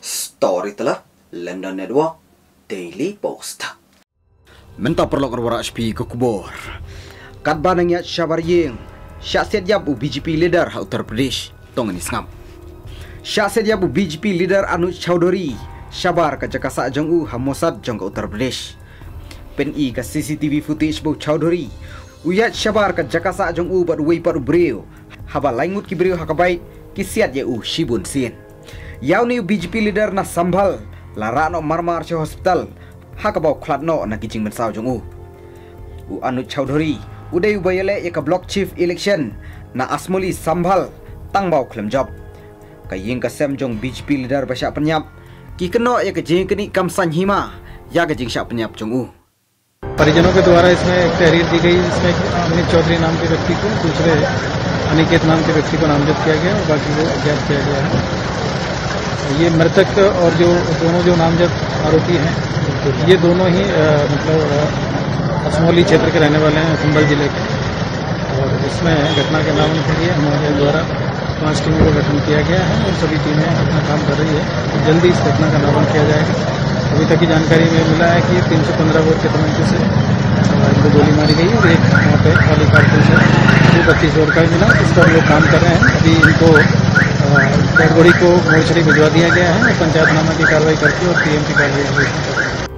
story telah London Network Daily Post. Minta perlu keluar HP ke kubur. Kat banding yat syabar ying, syak setiap bu BGP leader Uttar Pradesh tong ini sengam. Syak setiap bu BGP leader Anu Chowdhury, syabar ke jaka sak jeng u hamosat jeng ke Uttar Pradesh. Pen i ka CCTV footage bu Chowdhury, uyat syabar ke jaka sak u bat wei paru breo, haba laingut ki breo hakabai, kisiat ye u shibun Sen. यानी BJP leader ना संभल Lara no मरमार से hospital हाकबो ख्लाद no ना किचिंग में जोंगु उ अनु चौधरी उदय बयले एक block chief election ना असमोली संभल तंगबाव ख्लम जॉब कयिंग कसम जोंग बीजेपी लीडर बशा पन्याप किकनो एक जेंकनी कम संहिमा या गजिंग शा पन्याप जोंगु परिजनों के द्वारा इसमें एक तहरीर दी गई, जिसमें अमित चौधरी नाम के व्यक्ति को, दूसरे अनिकेत नाम के व्यक्ति को नामजद किया गया और बाकी को अज्ञात किया गया है। ये मृतक और जो, दोनों जो नामजद आरोपी हैं, ये दोनों ही मतलब असमौली क्षेत्र के रहने वाले हैं संभल ज़िले के। और इसमें घटना के नाम के लिए हमारे द्वारा पाँच टीमों का गठन किया गया है, और सभी टीमें अपना काम कर रही है। तो जल्दी इस घटना का नामन किया जाएगा। अभी तक की जानकारी में मिला है कि तीन सौ पंद्रह बोर के तमंचे से इनको गोली मारी गई और एक वहाँ पे खाली से दो पच्चीस बोर का मिला इस पर लोग काम कर रहे हैं। अभी इनको डेड बॉडी को मोर्चरी भिजवा दिया गया है पंचायतनामा की कार्रवाई करके और पीएम की कार्रवाई